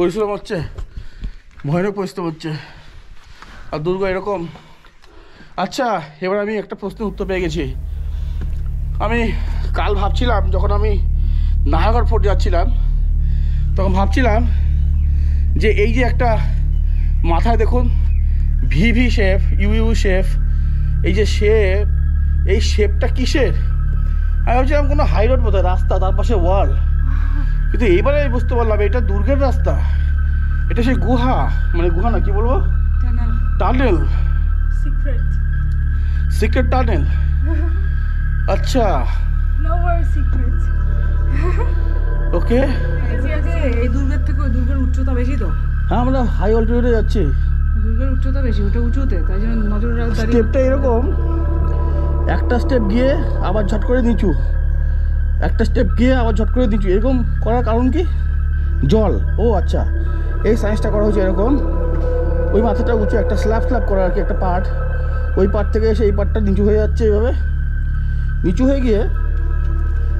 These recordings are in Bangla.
পরিশ্রম হচ্ছে, ভয়ানক পরিশ্রম হচ্ছে। আর দুর্গা এরকম। আচ্ছা এবার আমি একটা প্রশ্নের উত্তর পেয়ে গেছি। আমি কাল ভাবছিলাম, যখন আমি নাহাগড় ফোর্ট যাচ্ছিলাম, তখন ভাবছিলাম যে এই যে একটা মাথায় দেখুন V V shape U U shape এই যে শেপ, এই শেপটা কিসের? আমি ভাবছিলাম কোনো হাই রোড বোধহয়, রাস্তা, তার পাশে ওয়াল। কিন্তু এইবারে আমি বুঝতে পারলাম এটা দুর্গের রাস্তা। এটা সেই গুহা মানে গুহা না কি বলব? টানেল সিক্রেট সিক্রেট টানেল আচ্ছা। লোয়ার সিক্রেট ওকে এই দুর্গের থেকে ওই দুর্গের উচ্চতা বেশি তো। হ্যাঁ আমরা হাই অল্টিটিউডে যাচ্ছি। দুর্গের উচ্চতা বেশি ওটা উঁচুতে তাই জন্য নজর স্টেপটা এরকম। একটা স্টেপ গিয়ে আবার ঝট করে নিচু। একটা স্টেপ গিয়ে আবার ঝট করে নিচু এরকম করার কারণ কি? জল। ও আচ্ছা। এই সায়েন্সটা করা হয়েছে এরকম। ওই মাথাটা উঁচু, একটা স্ল্যাব স্ল্যাব করা আর কি, একটা পার্ট ওই পার্ট থেকে এসে এই পার্টটা নিচু হয়ে যাচ্ছে এইভাবে নিচু হয়ে গিয়ে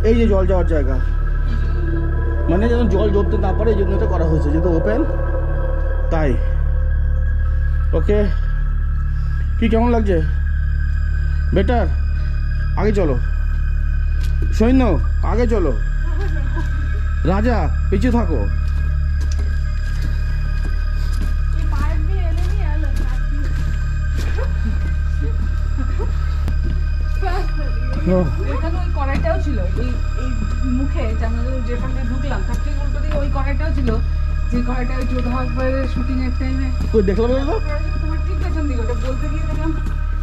এই যে জল যাওয়ার জায়গা। মানে যেন জল জমতে না পারে, এই জন্য এটা করা হয়েছে। যেহেতু ওপেন তাই। ওকে কি, কেমন লাগছে? বেটার আগে চলো। সৈন্য আগে চলো। রাজা পিছু থাকো। ওইখানে ওই কড়াইটাও ছিল এই এই মুখে যেখান থেকে ঢুকলাম তার উল্টো দিকে ওই কড়াইটাও ছিল। যে কড়াইটা ওই যোধা আকবরের শুটিং এর টাইমে কই দেখলাম না তোমার ঠিক পেছন দিকে ওটা বলতে গিয়ে দেখলাম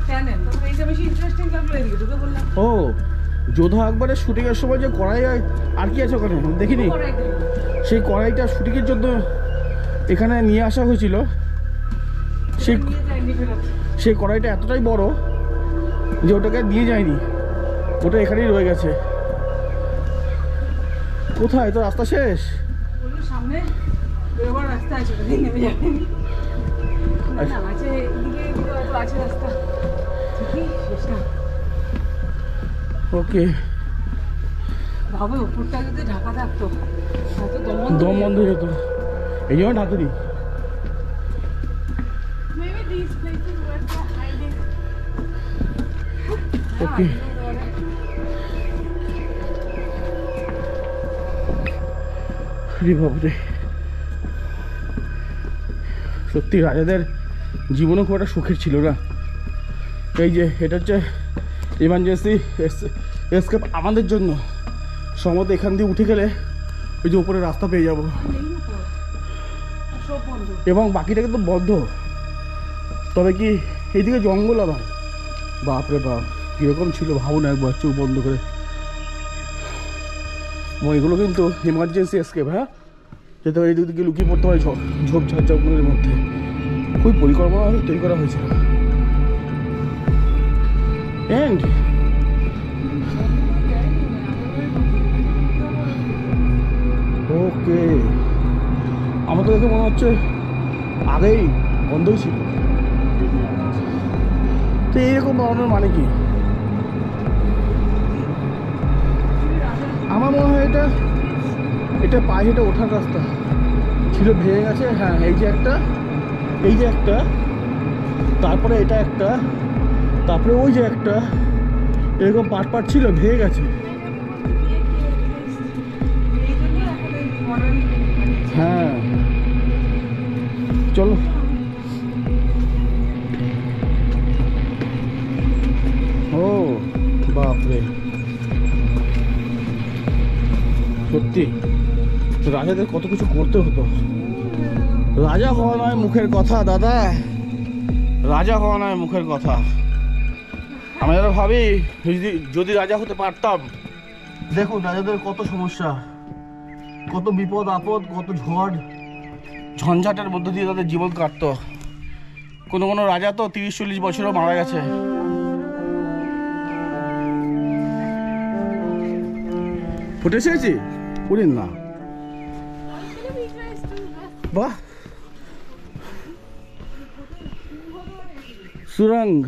চ্যানেল এইটা বেশি ইন্টারেস্টিং লাগল এদিকে তোকে বললাম। ও। যোধা আকবরের শুটিংয়ের সময় যে কড়াই আর- আর কি আছে ওখানে? দেখিনি? সেই কড়াইটা শুটিংয়ের জন্য এখানে নিয়ে আসা হয়েছিল। সেই সেই কড়াইটা এতটাই বড় যে ওটাকে নিয়ে যায়নি। ওটা এখানেই রয়ে গেছে। কোথায়? তো রাস্তা শেষ? আছে ওকে ভাবে উপরটা যদি ঢাকা থাকতো দম বন্ধ হয়ে যেত এই জন্য ঢাকে দিই. ওকে রে বাবরে সত্যি রাজাদের জীবনও খুব একটা সুখের ছিল না। এই যে এটা হচ্ছে ইমার্জেন্সি এসকেপ আমাদের জন্য। সময় এখান দিয়ে উঠে গেলে ওই যে উপরে রাস্তা পেয়ে যাব। তো। এবং বাকিটা কিন্তু বদ্ধ। তবে কি এইদিকে জঙ্গল আবার? বাপরে বাপ, কীরকম ছিল ভাবুন একবার চোখ বন্ধ করে। এবং এগুলো কিন্তু ইমার্জেন্সি এসকেপ হ্যাঁ? যেতে পারে এদিকে লুকিয়ে পড়তে ঝোপ ঝোপঝাড় জঙ্গলের মধ্যে। খুবই পরিকল্পনা তৈরি করা হয়েছিল এন্ড ওকে আমার তো দেখে মনে হচ্ছে আগেই বন্ধই ছিল। তো এইরকম বানানোর মানে কি? আমার মনে হয় এটা এটা পায়ে হেঁটে ওঠার রাস্তা। ছিল ভেঙে গেছে হ্যাঁ এই যে একটা, এই যে একটা, তারপরে এটা একটা তারপরে ওই যে একটা এরকম পাট পাট ছিল, ভেঙে গেছে। হ্যাঁ। চলো। ও, বাপরে। সত্যি, রাজাদের কত কিছু করতে হতো। রাজা হওয়া নয় মুখের কথা, দাদা। রাজা হওয়া নয় মুখের কথা। আমরা যারা ভাবি, যদি যদি রাজা হতে পারতাম। দেখুন, রাজাদের কত সমস্যা, কত বিপদ, আপদ, কত ঝড়। ঝঞ্ঝাটের মধ্য দিয়ে তাদের জীবন কাটতো। কোনো কোনো রাজা তো তিরিশ চল্লিশ বছরও মারা গেছে। ফুটে এসেছি? উড়িন না। বাহ! সুরঙ্গ।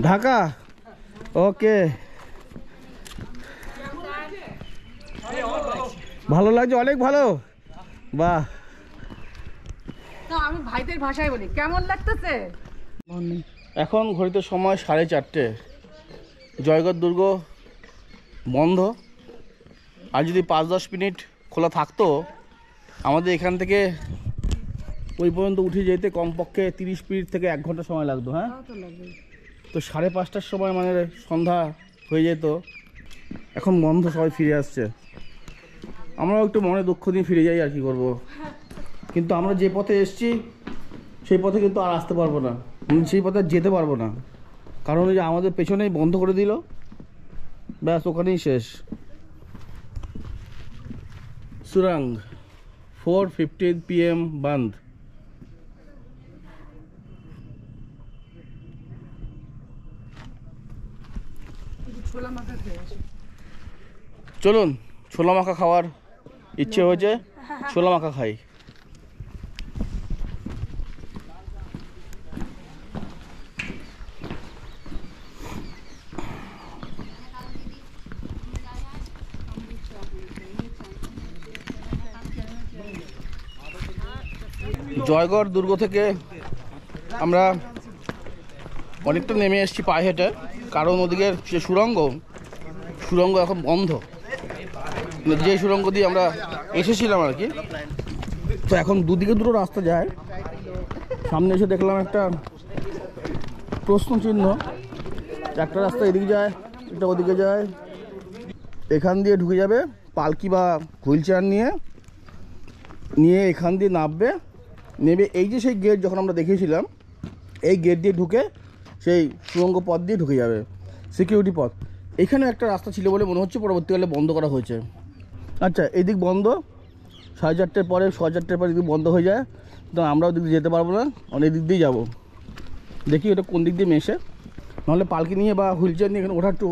ঢাকা? ওকে। ভালো লাগছে অনেক ভালো। বাহ। তো আমি ভাইদের ভাষায় বলি। কেমন লাগতেছে? এখন ঘড়িতে সময় সাড়ে চারটে। জয়গড় দুর্গ বন্ধ। আর যদি পাঁচ দশ মিনিট খোলা থাকতো আমাদের এখান থেকে ওই পর্যন্ত উঠে যেতে কমপক্ষে তিরিশ মিনিট থেকে এক ঘণ্টা সময় লাগতো হ্যাঁ? তো সাড়ে পাঁচটার সময় মানে সন্ধ্যা হয়ে যেত। এখন বন্ধ, সবাই ফিরে আসছে। আমরাও একটু মনে দুঃখ দিয়ে ফিরে যাই আর কি করব। কিন্তু আমরা যে পথে এসেছি, সেই পথে কিন্তু আর আসতে পারব না। মানে সেই পথে যেতে পারব না। কারণ ওই যে আমাদের পেছনেই বন্ধ করে দিল। ব্যাস, ওখানেই শেষ। সুরাং ফোর ফিফটিন পিএম বন্ধ ছোলা মাখা খেয়ে আসি চলুন, ছোলা মাখা খাওয়ার ইচ্ছে হয়েছে, ছোলা মাখা খাই। জয়গড় দুর্গ থেকে আমরা অনেকটা নেমে এসেছি পায়ে হেঁটে। কারণ ওদিকের যে সুড়ঙ্গ সুড়ঙ্গ এখন বন্ধ। যে সুড়ঙ্গ দিয়ে আমরা এসেছিলাম আর কি। তো এখন দুদিকে দুটো রাস্তা যায়। সামনে এসে দেখলাম একটা প্রশ্ন চিহ্ন। একটা রাস্তা এদিকে যায়, একটা ওদিকে যায়। এখান দিয়ে ঢুকে যাবে পালকি বা হুইল নিয়ে। নিয়ে এখান দিয়ে নামবে। নেবে এই যে সেই গেট যখন আমরা দেখিয়েছিলাম, এই গেট দিয়ে ঢুকে সেই সুরঙ্গ পথ দিয়ে ঢুকে যাবে সিকিউরিটি পথ। এখানে একটা রাস্তা ছিল বলে মনে হচ্ছে পরবর্তীকালে বন্ধ করা হয়েছে। আচ্ছা এদিক বন্ধ সাড়ে চারটের পরে সাড়ে চারটের পরে এদিক বন্ধ হয়ে যায়। তো আমরা ওদিক দিয়ে যেতে পারব না অনেক দিক দিয়ে যাব। দেখি ওটা কোন দিক দিয়ে মেশে। নাহলে পালকি নিয়ে বা হুইল চেয়ার নিয়ে এখানে ওঠা একটু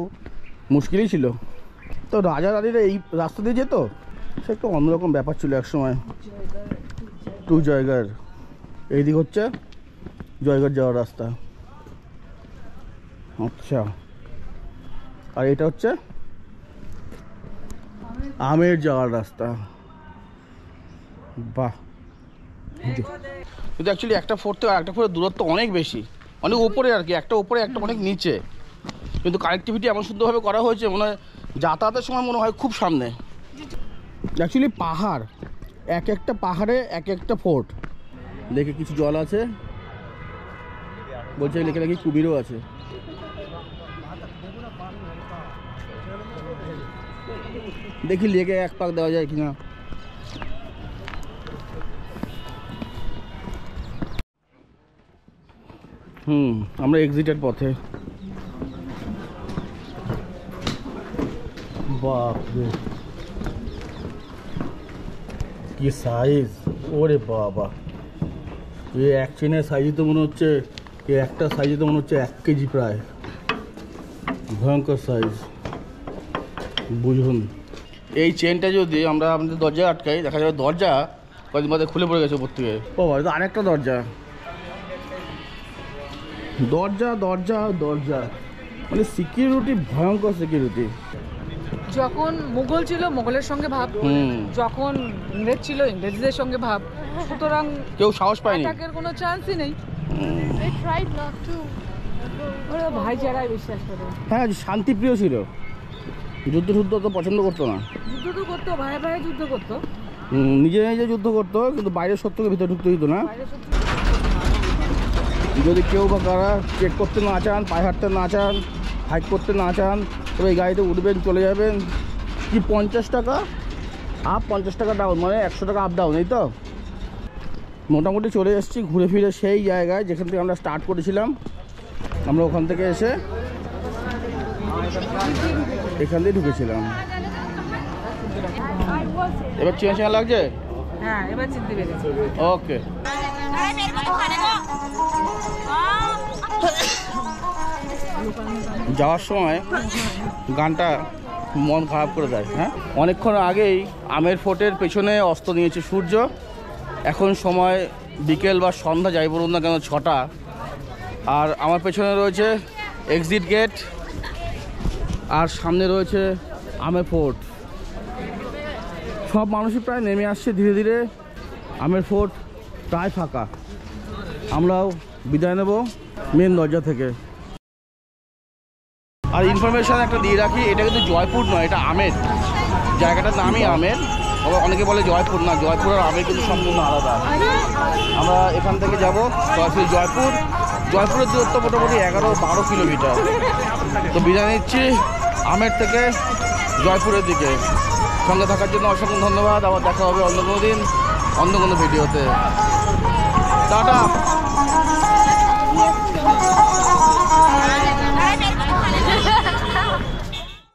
মুশকিলই ছিল। তো রাজা রানীরা এই রাস্তা দিয়ে যেত? সে একটা অন্যরকম ব্যাপার ছিল একসময় টু জয়গার এইদিক হচ্ছে জয়গড় যাওয়ার রাস্তা। আচ্ছা। আর এটা হচ্ছে আমের যাওয়ার রাস্তা। বাহ। কিন্তু অ্যাকচুয়ালি একটা ফোর থেকে আরেকটা ফোরের দূরত্ব অনেক বেশি। অনেক উপরে আর কি, একটা উপরে, একটা অনেক নিচে। কিন্তু কানেক্টিভিটি এমন সুন্দরভাবে করা হয়েছে, মনে হয় যাতায়াতের সময় মনে হয় খুব সামনে। অ্যাকচুয়ালি পাহাড়, এক একটা পাহাড়ে এক একটা ফোর্ট। দেখে কিছু জল আছে। বলছে লেখে নাকি কুমিরও আছে। দেখি লেগে এক পাক দেওয়া যায় কিনা হুম আমরা এক্সিটের পথে বাপরে কি সাইজ ওরে বাবা এ এক চেনের সাইজে তো মনে হচ্ছে এ একটা সাইজে তো মনে হচ্ছে এক কেজি প্রায় ভয়ঙ্কর সাইজ বুঝুন। এই চেনটা যদি আমরা আমাদের দরজায় আটকাই দেখা যাবে দরজা কয়েকদিন মধ্যে খুলে পড়ে গেছে উপর থেকে। ও বাবা, এটা আরেকটা দরজা। দরজা দরজা দরজা। মানে সিকিউরিটি ভয়ঙ্কর সিকিউরিটি যখন মুঘল ছিল মোগলের সঙ্গে ভাব। যখন ইংরেজ ছিল ইংরেজদের সঙ্গে ভাব। সুতরাং কেউ সাহস পায়নি। অ্যাটাকের কোনো চান্সই নেই। বিশ্বাস করে। হ্যাঁ শান্তিপ্রিয় ছিল। যুদ্ধ যুদ্ধ তো পছন্দ করতো না। যুদ্ধ তো করতো ভাই ভাই যুদ্ধ করতো। নিজে নিজে যুদ্ধ করতো কিন্তু বাইরের শত্রুকে ভিতরে ঢুকতে দিত না। যদি কেউ বা কারা চেক করতে না চান পায়ে হাঁটতে না চান হাইক করতে না চান তবে এই গাড়িতে উঠবেন চলে যাবেন। কি পঞ্চাশ টাকা? আপ পঞ্চাশ টাকা ডাউন মানে একশো টাকা আপ ডাউন এই তো? মোটামুটি চলে এসেছি ঘুরে ফিরে সেই জায়গায় যেখান থেকে আমরা স্টার্ট করেছিলাম। আমরা ওখান থেকে এসে এখান দিয়ে ঢুকেছিলাম। এবার চেনা চেনা লাগছে? হ্যাঁ এবার চিনতে পেরেছি। ওকে। যাওয়ার সময় গানটা মন খারাপ করে দেয় হ্যাঁ? অনেকক্ষণ আগেই আমের ফোর্টের পেছনে অস্ত নিয়েছে সূর্য। এখন সময় বিকেল বা সন্ধ্যা যাই বলুন না কেন ছটা। আর আমার পেছনে রয়েছে এক্সিট গেট আর সামনে রয়েছে আমের ফোর্ট। সব মানুষই প্রায় নেমে আসছে ধীরে ধীরে। আমের ফোর্ট প্রায় ফাঁকা। আমরাও বিদায় নেব মেন দরজা থেকে। আর ইনফরমেশান একটা দিয়ে রাখি, এটা কিন্তু জয়পুর নয়, এটা আমের। জায়গাটার নামই আমের। আবার অনেকে বলে জয়পুর না, জয়পুর আর আমের কিন্তু সম্পূর্ণ আলাদা। আমরা এখান থেকে যাব জয়পুর। জয়পুরের দূরত্ব মোটামুটি এগারো বারো কিলোমিটার। তো বিদায় নিচ্ছি আমের থেকে জয়পুরের দিকে। সঙ্গে থাকার জন্য অসংখ্য ধন্যবাদ। আবার দেখা হবে অন্য কোনো দিন, অন্য কোনো ভিডিওতে। টাটা!